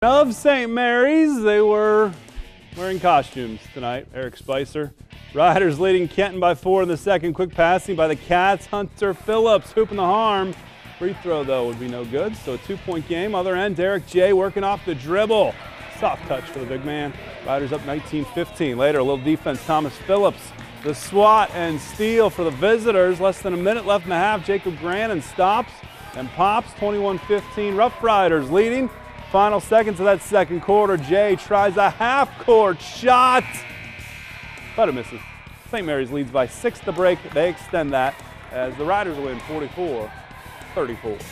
of St. Mary's. They were wearing costumes tonight. Eric Spicer. Riders leading Kenton by four in the second. Quick passing by the Cats. Hunter Phillips hooping the harm. Free throw, though, would be no good. So a two-point game. Other end, Derek J working off the dribble. Soft touch for the big man. Riders up 19-15. Later, a little defense. Thomas Phillips. The swat and steal for the visitors. Less than a minute left in the half. Jacob Grannon stops and pops. 21-15. Rough Riders leading. Final seconds of that second quarter. Jay tries a half-court shot, but it misses. St. Mary's leads by six to break. They extend that as the Riders win 44-34.